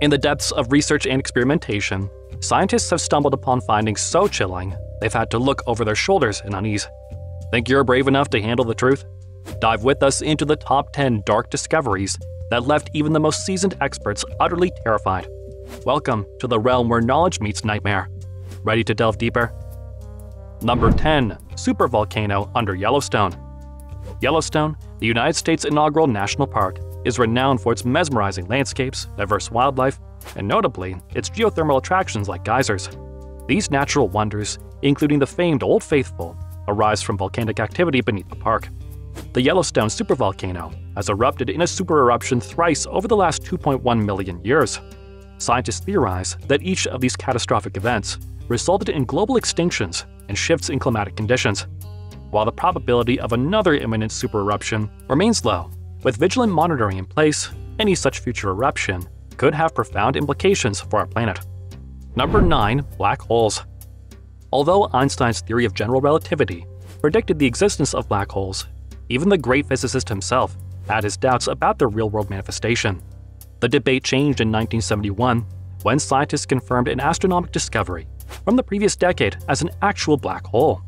In the depths of research and experimentation, scientists have stumbled upon findings so chilling they've had to look over their shoulders in unease. Think you're brave enough to handle the truth? Dive with us into the top 10 dark discoveries that left even the most seasoned experts utterly terrified. Welcome to the realm where knowledge meets nightmare. Ready to delve deeper? Number 10 Supervolcano under Yellowstone. Yellowstone, the United States' inaugural national park, is renowned for its mesmerizing landscapes, diverse wildlife, and notably, its geothermal attractions like geysers. These natural wonders, including the famed Old Faithful, arise from volcanic activity beneath the park. The Yellowstone supervolcano has erupted in a supereruption thrice over the last 2.1 million years. Scientists theorize that each of these catastrophic events resulted in global extinctions and shifts in climatic conditions, while the probability of another imminent supereruption remains low. With vigilant monitoring in place, any such future eruption could have profound implications for our planet. Number 9. Black Holes Although Einstein's theory of general relativity predicted the existence of black holes, even the great physicist himself had his doubts about their real-world manifestation. The debate changed in 1971 when scientists confirmed an astronomical discovery from the previous decade as an actual black hole,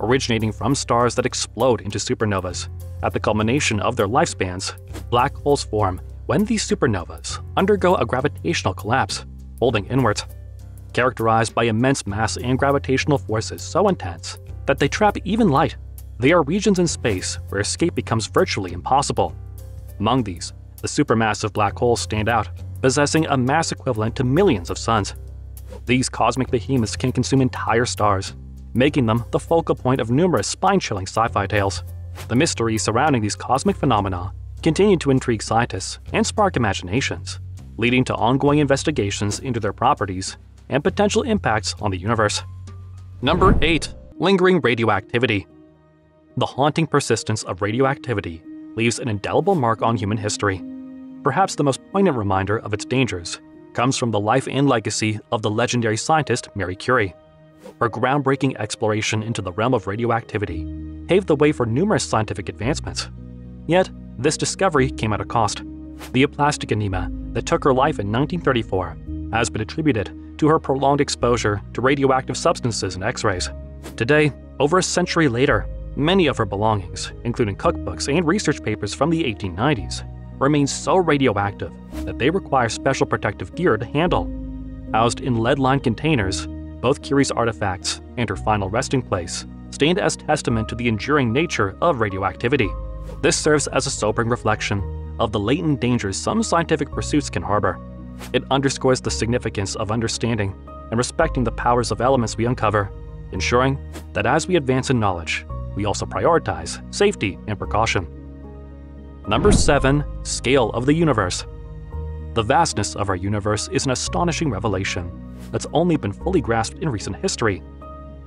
originating from stars that explode into supernovas. At the culmination of their lifespans, black holes form when these supernovas undergo a gravitational collapse, folding inwards. Characterized by immense mass and gravitational forces so intense that they trap even light, they are regions in space where escape becomes virtually impossible. Among these, the supermassive black holes stand out, possessing a mass equivalent to millions of suns. These cosmic behemoths can consume entire stars, making them the focal point of numerous spine-chilling sci-fi tales. The mysteries surrounding these cosmic phenomena continue to intrigue scientists and spark imaginations, leading to ongoing investigations into their properties and potential impacts on the universe. Number 8. Lingering radioactivity. The haunting persistence of radioactivity leaves an indelible mark on human history. Perhaps the most poignant reminder of its dangers comes from the life and legacy of the legendary scientist Marie Curie. Her groundbreaking exploration into the realm of radioactivity paved the way for numerous scientific advancements. Yet, this discovery came at a cost. The aplastic anemia that took her life in 1934 has been attributed to her prolonged exposure to radioactive substances and X-rays. Today, over a century later, many of her belongings, including cookbooks and research papers from the 1890s, remain so radioactive that they require special protective gear to handle. Housed in lead-lined containers, both Curie's artifacts and her final resting place stand as testament to the enduring nature of radioactivity. This serves as a sobering reflection of the latent dangers some scientific pursuits can harbor. It underscores the significance of understanding and respecting the powers of elements we uncover, ensuring that as we advance in knowledge, we also prioritize safety and precaution. Number 7. Scale of the Universe The vastness of our universe is an astonishing revelation that's only been fully grasped in recent history.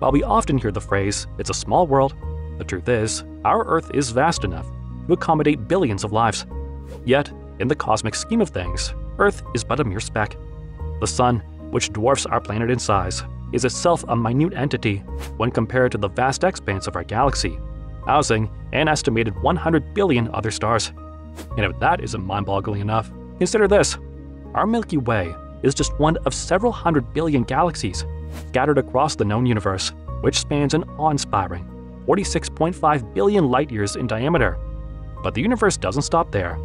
While we often hear the phrase, it's a small world, the truth is, our Earth is vast enough to accommodate billions of lives. Yet, in the cosmic scheme of things, Earth is but a mere speck. The Sun, which dwarfs our planet in size, is itself a minute entity when compared to the vast expanse of our galaxy, housing an estimated 100 billion other stars. And if that isn't mind-boggling enough, consider this. Our Milky Way is just one of several hundred billion galaxies scattered across the known universe, which spans an awe-inspiring 46.5 billion light-years in diameter. But the universe doesn't stop there.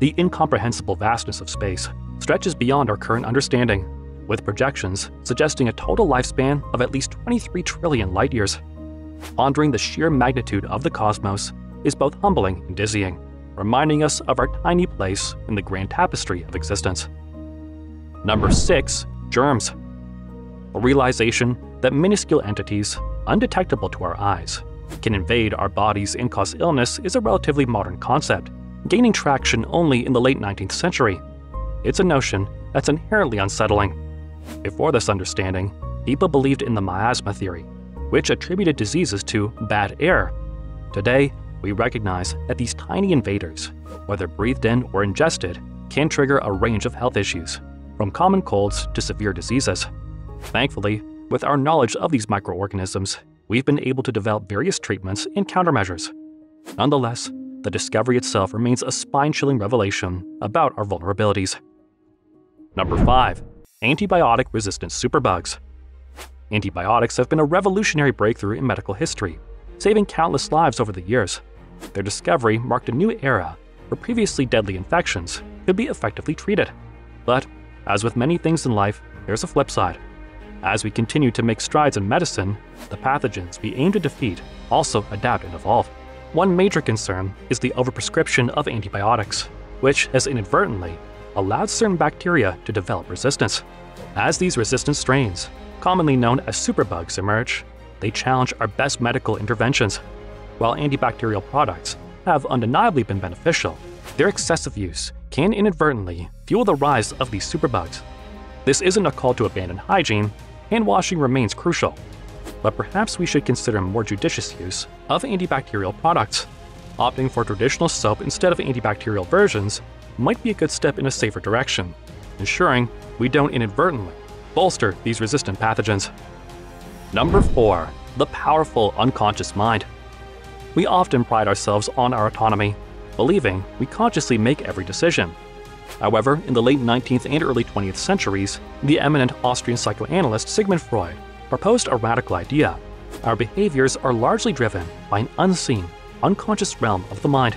The incomprehensible vastness of space stretches beyond our current understanding, with projections suggesting a total lifespan of at least 23 trillion light-years. Pondering the sheer magnitude of the cosmos is both humbling and dizzying, reminding us of our tiny place in the grand tapestry of existence. Number 6. Germs A realization that minuscule entities, undetectable to our eyes, can invade our bodies and cause illness is a relatively modern concept, gaining traction only in the late 19th century. It's a notion that's inherently unsettling. Before this understanding, people believed in the miasma theory, which attributed diseases to bad air. Today, we recognize that these tiny invaders, whether breathed in or ingested, can trigger a range of health issues, from common colds to severe diseases. Thankfully, with our knowledge of these microorganisms, we've been able to develop various treatments and countermeasures. Nonetheless, the discovery itself remains a spine-chilling revelation about our vulnerabilities. Number 5. Antibiotic resistant superbugs. Antibiotics have been a revolutionary breakthrough in medical history, saving countless lives over the years. Their discovery marked a new era where previously deadly infections could be effectively treated. But, as with many things in life, there's a flip side. As we continue to make strides in medicine, the pathogens we aim to defeat also adapt and evolve. One major concern is the overprescription of antibiotics, which has inadvertently allowed certain bacteria to develop resistance. As these resistant strains, commonly known as superbugs, emerge, they challenge our best medical interventions. While antibacterial products have undeniably been beneficial, their excessive use can inadvertently fuel the rise of these superbugs. This isn't a call to abandon hygiene, hand washing remains crucial. But perhaps we should consider more judicious use of antibacterial products. Opting for traditional soap instead of antibacterial versions might be a good step in a safer direction, ensuring we don't inadvertently bolster these resistant pathogens. Number 4. The powerful unconscious mind. We often pride ourselves on our autonomy, believing we consciously make every decision. However, in the late 19th and early 20th centuries, the eminent Austrian psychoanalyst Sigmund Freud proposed a radical idea. Our behaviors are largely driven by an unseen, unconscious realm of the mind.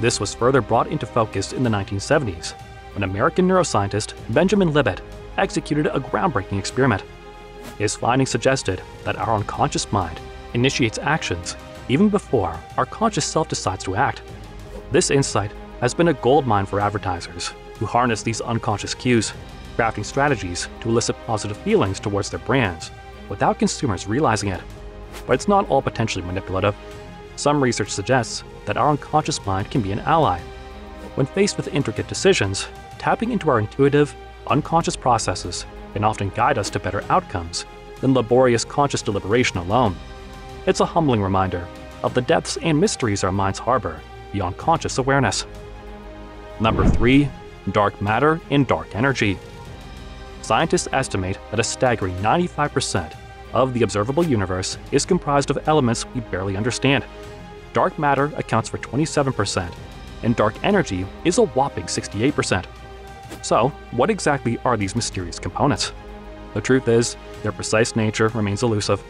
This was further brought into focus in the 1970s when American neuroscientist Benjamin Libet executed a groundbreaking experiment. His findings suggested that our unconscious mind initiates actions even before our conscious self decides to act. This insight has been a goldmine for advertisers who harness these unconscious cues, crafting strategies to elicit positive feelings towards their brands without consumers realizing it. But it's not all potentially manipulative. Some research suggests that our unconscious mind can be an ally. When faced with intricate decisions, tapping into our intuitive, unconscious processes can often guide us to better outcomes than laborious conscious deliberation alone. It's a humbling reminder of the depths and mysteries our minds harbor beyond conscious awareness. Number 3. Dark matter and dark energy. Scientists estimate that a staggering 95% of the observable universe is comprised of elements we barely understand. Dark matter accounts for 27%, and dark energy is a whopping 68%. So, what exactly are these mysterious components? The truth is, their precise nature remains elusive.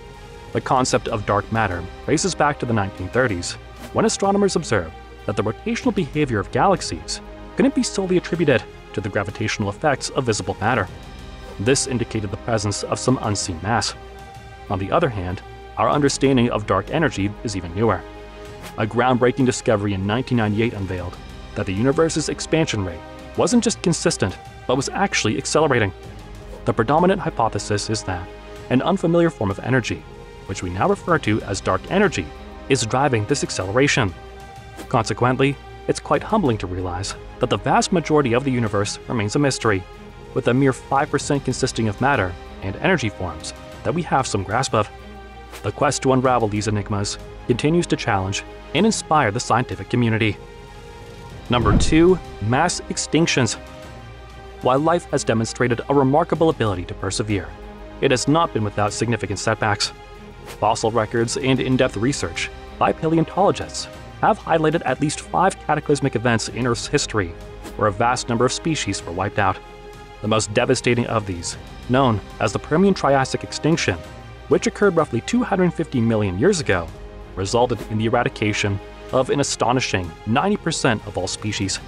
The concept of dark matter traces back to the 1930s, when astronomers observed that the rotational behavior of galaxies couldn't be solely attributed to the gravitational effects of visible matter. This indicated the presence of some unseen mass. On the other hand, our understanding of dark energy is even newer. A groundbreaking discovery in 1998 unveiled that the universe's expansion rate wasn't just consistent, but was actually accelerating. The predominant hypothesis is that an unfamiliar form of energy, which we now refer to as dark energy, is driving this acceleration. Consequently, it's quite humbling to realize that the vast majority of the universe remains a mystery, with a mere 5% consisting of matter and energy forms that we have some grasp of. The quest to unravel these enigmas continues to challenge and inspire the scientific community. Number 2. Mass extinctions. While life has demonstrated a remarkable ability to persevere, it has not been without significant setbacks. Fossil records and in depth research by paleontologists have highlighted at least five cataclysmic events in Earth's history where a vast number of species were wiped out. The most devastating of these, known as the Permian Triassic extinction, which occurred roughly 250 million years ago, resulted in the eradication of an astonishing 90% of all species.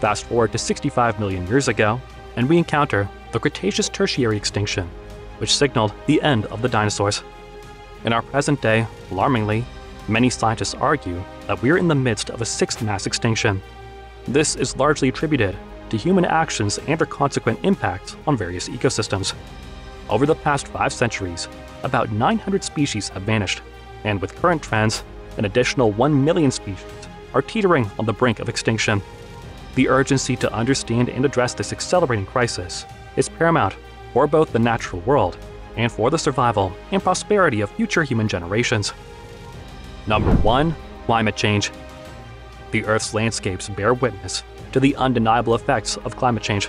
Fast forward to 65 million years ago, and we encounter the Cretaceous Tertiary extinction, which signaled the end of the dinosaurs. In our present day, alarmingly, many scientists argue that we're in the midst of a sixth mass extinction. This is largely attributed to human actions and their consequent impacts on various ecosystems. Over the past five centuries, about 900 species have vanished, and with current trends, an additional 1 million species are teetering on the brink of extinction. The urgency to understand and address this accelerating crisis is paramount for both the natural world and for the survival and prosperity of future human generations. Number 1. Climate change. The Earth's landscapes bear witness to the undeniable effects of climate change.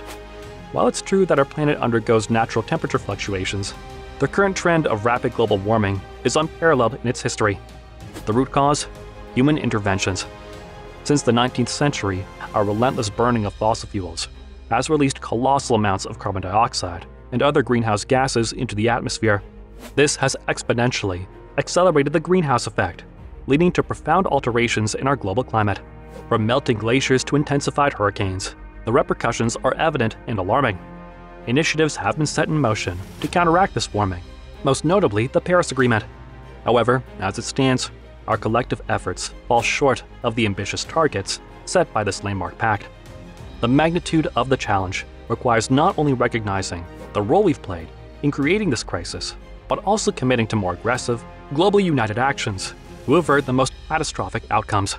While it's true that our planet undergoes natural temperature fluctuations, the current trend of rapid global warming is unparalleled in its history. The root cause? Human interventions. Since the 19th century, our relentless burning of fossil fuels, has released colossal amounts of carbon dioxide and other greenhouse gases into the atmosphere. This has exponentially accelerated the greenhouse effect, leading to profound alterations in our global climate. From melting glaciers to intensified hurricanes, the repercussions are evident and alarming. Initiatives have been set in motion to counteract this warming, most notably the Paris Agreement. However, as it stands, our collective efforts fall short of the ambitious targets set by this landmark pact. The magnitude of the challenge requires not only recognizing the role we've played in creating this crisis, but also committing to more aggressive, globally united actions to avert the most catastrophic outcomes.